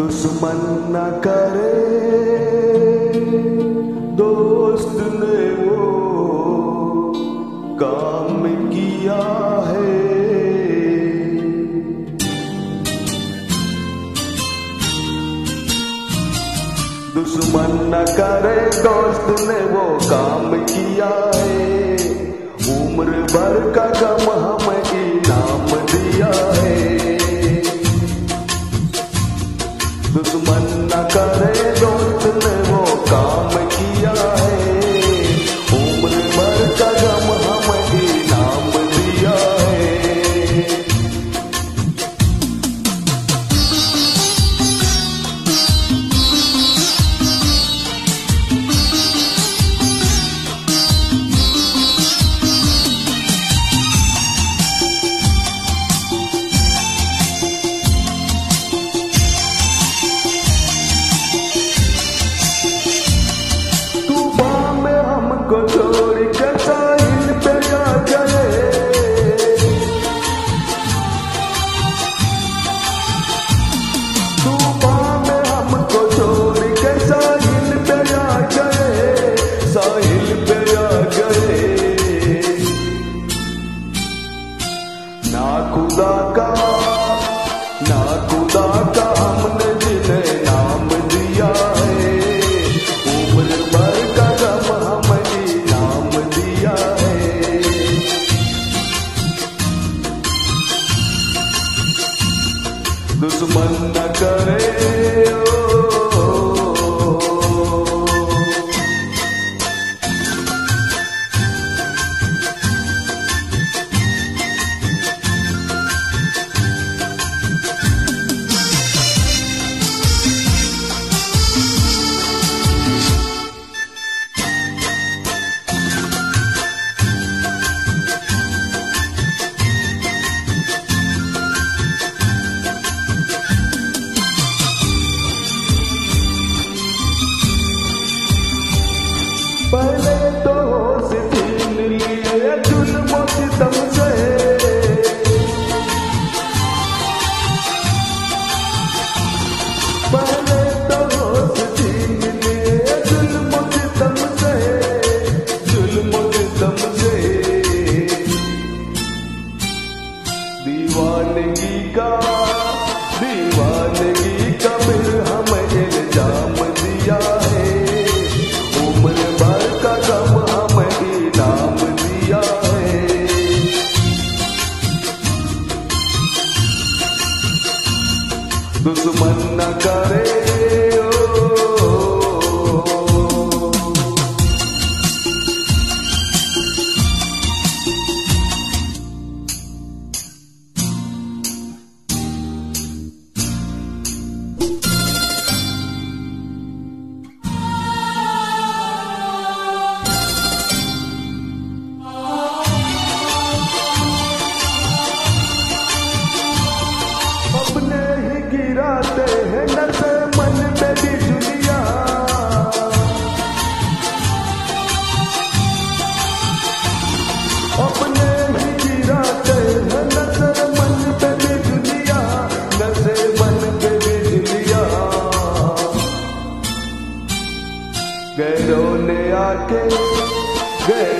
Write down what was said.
दुश्मन न करे। दोस्त ने वो काम किया है। दुश्मन न करे, दोस्त ने वो काम किया है। उम्र भर का गम हम इनाम दिया है। दुश्मन न करे। जिंदगी का Pero ne aquel